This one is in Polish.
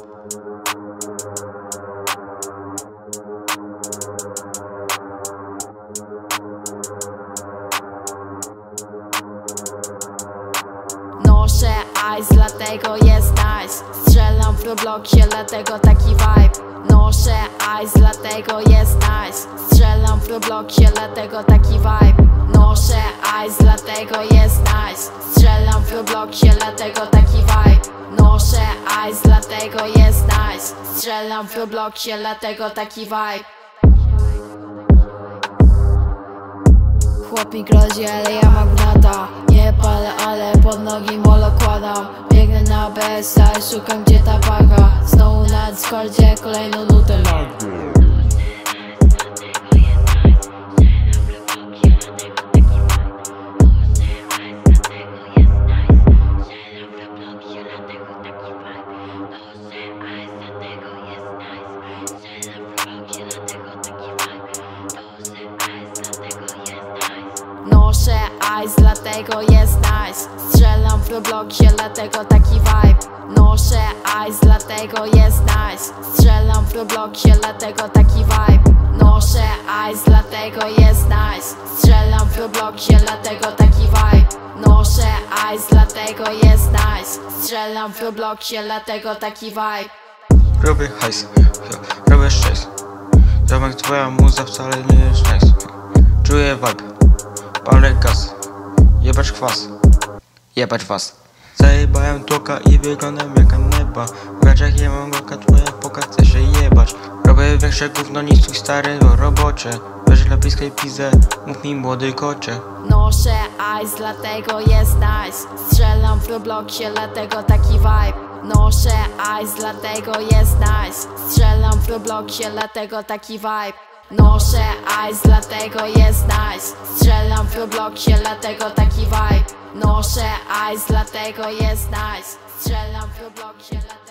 Noszę ice, dlatego jest nice. Strzelam w Robloxie, dlatego taki vibe. Noszę ice, dlatego jest nice. Strzelam w Robloxie, dlatego taki vibe. Noszę ice, dlatego jest Robloxie, dlatego taki vibe Noszę ice, dlatego jest nice. Strzelam w Robloxie, dlatego taki vibe. Chłop mi grozi, ale ja mam gnata. Nie palę, ale pod nogi molo kładam Biegnę na BSA i szukam gdzie ta paga Znowu na Discordzie kolejną nutę ice, dlatego jest nice. Strzelam w Robloxie, dlatego taki vibe. Noszę ice, dlatego jest nice. Strzelam w Robloxie, dlatego taki vibe. Noszę ice, dlatego jest nice. Strzelam w Robloxie, dlatego taki vibe. Noszę ice, dlatego jest nice. Strzelam w Robloxie, dlatego taki vibe. Robię hajs, robię szczęść Ziomek twoja muza wcale nie jest nice. Czuję vibe, palę gaz Jebać kwas, jebać was. Zajebałem tłoka i wyglądam jak neba. W gaciach nie mam goka, twoja poka chce się jebać. Robię większe gówno niż twój stary w robocie Weź lepiej sklepizę, mów mi młody kocie Noszę ice, dlatego jest nice. Strzelam w Robloxie, dlatego taki vibe. Noszę ice, dlatego jest nice. Strzelam w Robloxie, dlatego taki vibe. Noszę ice, dlatego jest nice. Strzelam w Robloxie, dlatego taki vibe Noszę ice, dlatego jest nice. Strzelam w Robloxie, dlatego